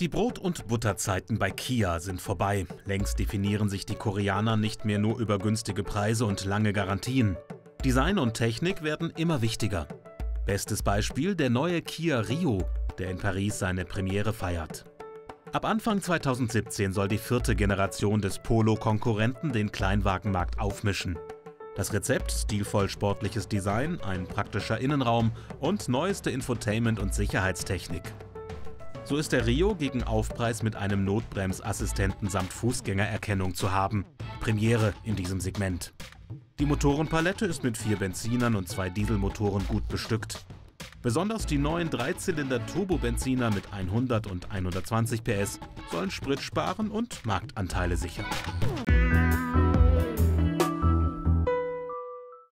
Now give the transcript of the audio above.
Die Brot- und Butterzeiten bei Kia sind vorbei. Längst definieren sich die Koreaner nicht mehr nur über günstige Preise und lange Garantien. Design und Technik werden immer wichtiger. Bestes Beispiel der neue Kia Rio, der in Paris seine Premiere feiert. Ab Anfang 2017 soll die vierte Generation des Polo-Konkurrenten den Kleinwagenmarkt aufmischen. Das Rezept, stilvoll sportliches Design, ein praktischer Innenraum und neueste Infotainment und Sicherheitstechnik. So ist der Rio gegen Aufpreis mit einem Notbremsassistenten samt Fußgängererkennung zu haben. Premiere in diesem Segment. Die Motorenpalette ist mit vier Benzinern und zwei Dieselmotoren gut bestückt. Besonders die neuen Dreizylinder-Turbobenziner mit 100 und 120 PS sollen Sprit sparen und Marktanteile sichern.